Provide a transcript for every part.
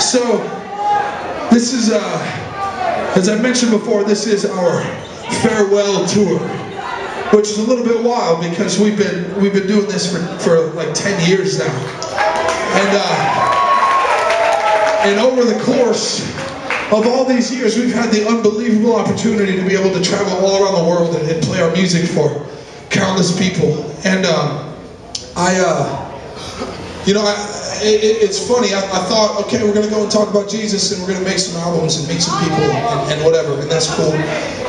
So, this is, uh, as I mentioned before, this is our farewell tour, which is a little bit wild because we've been we've been doing this for, for like 10 years now, and uh, and over the course of all these years, we've had the unbelievable opportunity to be able to travel all around the world and, and play our music for countless people, and um, I. Uh, you know, I, it, it's funny. I, I, thought, okay, we're going to go and talk about Jesus, and we're going to make some albums and meet some people and, and whatever, and that's cool.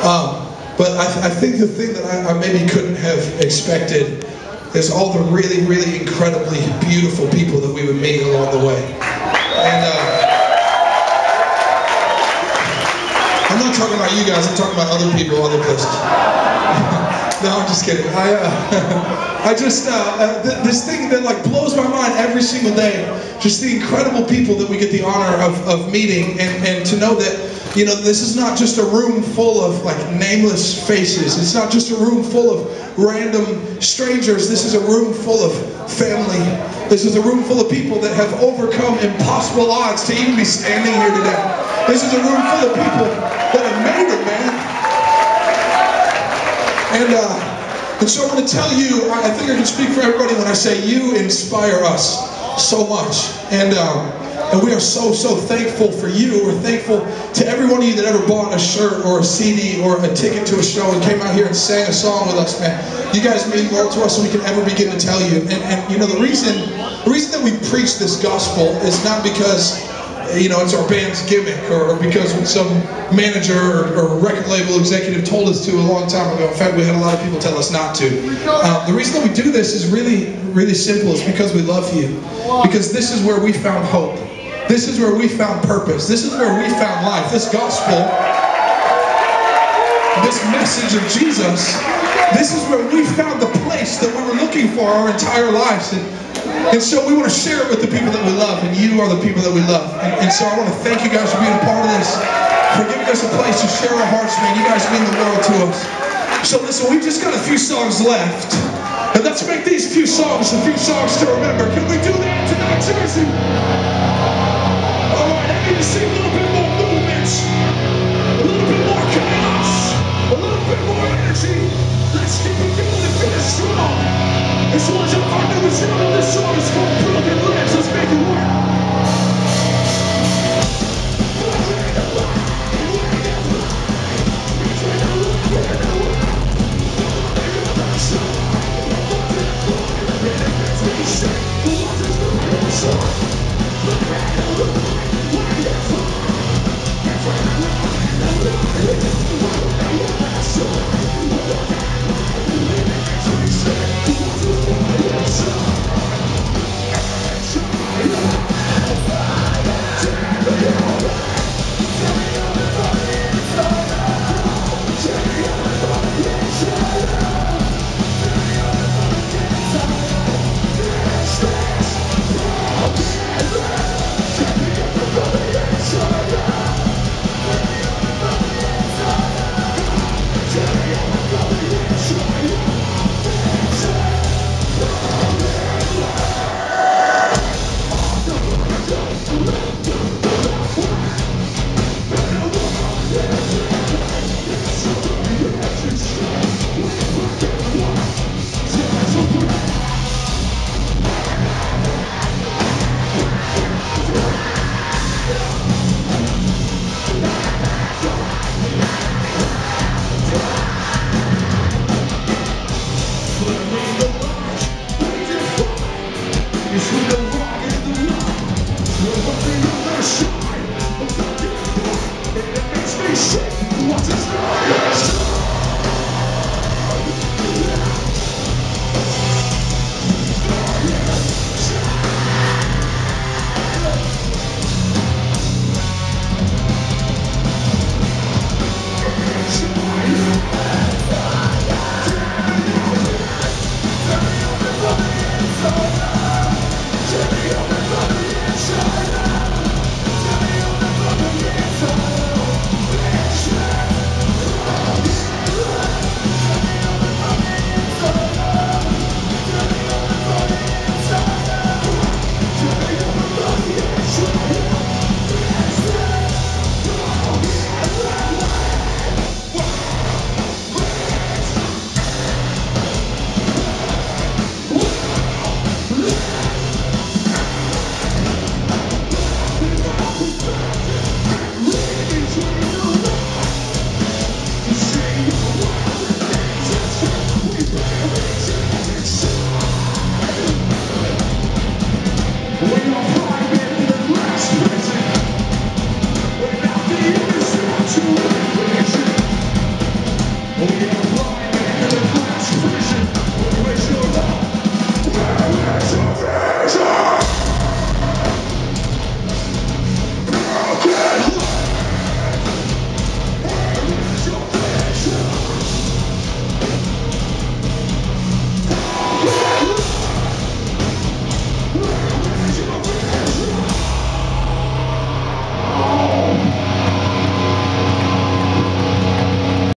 Um, but I, I, think the thing that I, I, maybe couldn't have expected is all the really, really incredibly beautiful people that we would meet along the way. And uh, I'm not talking about you guys. I'm talking about other people, other places. No, I'm just kidding. I, uh, I just, uh, uh, th this thing that like blows my mind every single day, just the incredible people that we get the honor of, of meeting and, and to know that, you know, this is not just a room full of like nameless faces. It's not just a room full of random strangers. This is a room full of family. This is a room full of people that have overcome impossible odds to even be standing here today. This is a room full of people that have made it, man. And, uh, and so I want to tell you, I think I can speak for everybody when I say you inspire us so much. And, um, and we are so, so thankful for you. We're thankful to every one of you that ever bought a shirt or a CD or a ticket to a show and came out here and sang a song with us, man. You guys mean more to us than we can ever begin to tell you. And, and you know, the reason, the reason that we preach this gospel is not because you know, it's our band's gimmick or, because some manager or, or, record label executive told us to a long time ago. In fact, we had a lot of people tell us not to. Uh, the reason that we do this is really, really simple. It's because we love you. Because this is where we found hope. This is where we found purpose. This is where we found life. This gospel, this message of Jesus, this is where we found the place that we were looking for our entire lives. And, and so we want to share it with the people that we love, and you are the people that we love. And, and so I want to thank you guys for being a part of this, for giving us a place to share our hearts, man. You guys mean the world to us. So listen, we've just got a few songs left. And let's make these few songs a few songs to remember. Can we do that tonight, this Shoot.